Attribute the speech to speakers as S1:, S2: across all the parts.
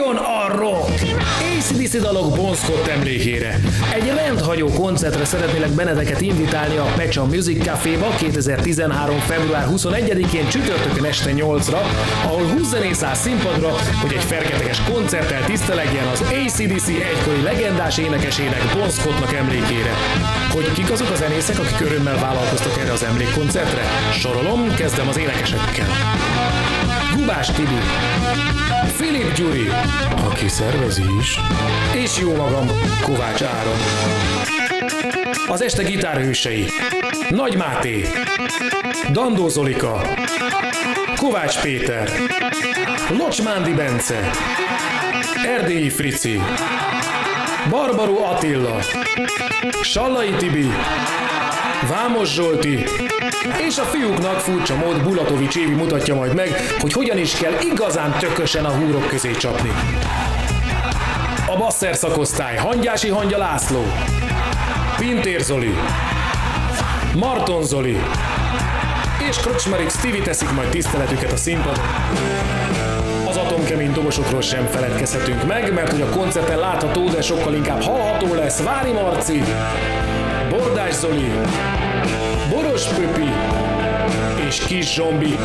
S1: Szóljon a rock! ACDC dalok Bon Scott emlékére. Egy rendhagyó koncertre szeretnélek benneteket invitálni a Pecha Music Café-ba 2013. február 21-én csütörtökön este 8-ra, ahol 20 zenész áll színpadra, hogy egy fergeteges koncerttel tisztelegjen az ACDC egykori legendás énekesének Bon Scottnak emlékére. Hogy kik azok a zenészek, akik örömmel vállalkoztak erre az emlékkoncertre? Sorolom, kezdem az énekesekkel. Gubás Tibi, Filip Gyuri, aki szervezi is, és jó magam, Kovács Áron. Az este gitárhősei Nagy Máté, Dandó Zolika, Kovács Péter, Locsmándi Bence, Erdélyi Frici, Barbaró Attila, Sallai Tibi, Vámos Zsolti, és a fiúknak furcsa mód Bulatovics Évi mutatja majd meg, hogy hogyan is kell igazán tökösen a húrok közé csapni. A basszer szakosztály Hangyási Hangya László, Pintér Zoli, Marton Zoli, és Krocsmarik Stevie teszik majd tiszteletüket a színpadon. Dobosokról sem feledkezhetünk meg, mert hogy a koncerten látható, de sokkal inkább hallható lesz Vári Marci, Bordás Zoli, Boros Pöpi és Kis Zsombi.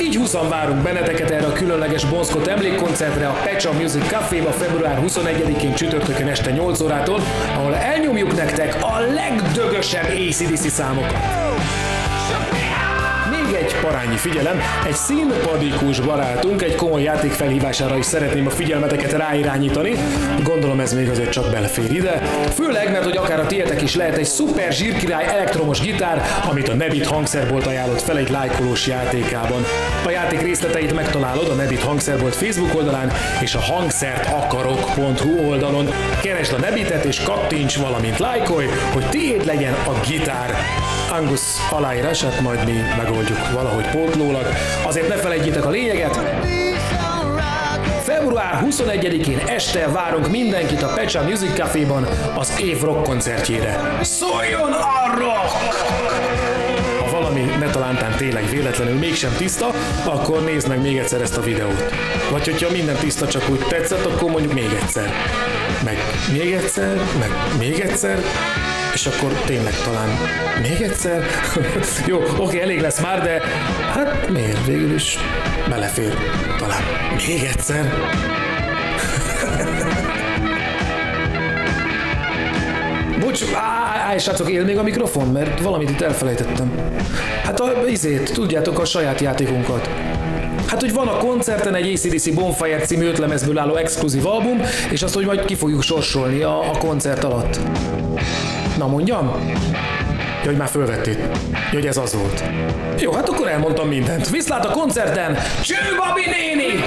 S1: Így 20 várunk benneteket erre a különleges Bonszkot emlékkoncertre a Pecha Music Café-ba február 21-én csütörtökön este 8 órától, ahol elnyomjuk nektek a legdögösebb ACDC számokat egy parányi figyelem, egy színpadikus barátunk egy komoly játék felhívására is szeretném a figyelmeteket ráirányítani. Gondolom ez még azért csak belefér ide. Főleg, mert hogy akár a tietek is lehet egy szuper zsírkirály elektromos gitár, amit a Nebit hangszerbolt ajánlott fel egy lájkolós játékában. A játék részleteit megtalálod a Nebit hangszerbolt Facebook oldalán és a hangszertakarok.hu oldalon. Keresd a Nebitet és kattints, valamint lájkolj, hogy tiéd legyen a gitár. Angus aláírását majd mi megoldjuk valahogy pótlólag. Azért ne felejtjétek a lényeget, Február 21-én este várunk mindenkit a Pecha Music Café-ban az év rock koncertjére. Szóljon a rock! Ha valami ne talántán tényleg véletlenül mégsem tiszta, akkor nézd meg még egyszer ezt a videót. Vagy hogyha minden tiszta csak úgy tetszett, akkor mondjuk még egyszer. Meg még egyszer, meg még egyszer, és akkor tényleg talán még egyszer? Jó, oké, elég lesz már, de hát miért végül is belefér talán még egyszer? Bocs, állj, srácok, él még a mikrofon, mert valamit itt elfelejtettem. Hát a izét, tudjátok, a saját játékunkat. Hát, hogy van a koncerten egy ACDC Bonfire című ötlemezből álló exkluzív album, és azt, hogy majd ki fogjuk sorsolni a, a koncert alatt. Na mondjam? Ja, hogy már fölvették. Ja, hogy ez az volt. Jó, hát akkor elmondtam mindent. Viszlát a koncerten! Cső, Babi néni!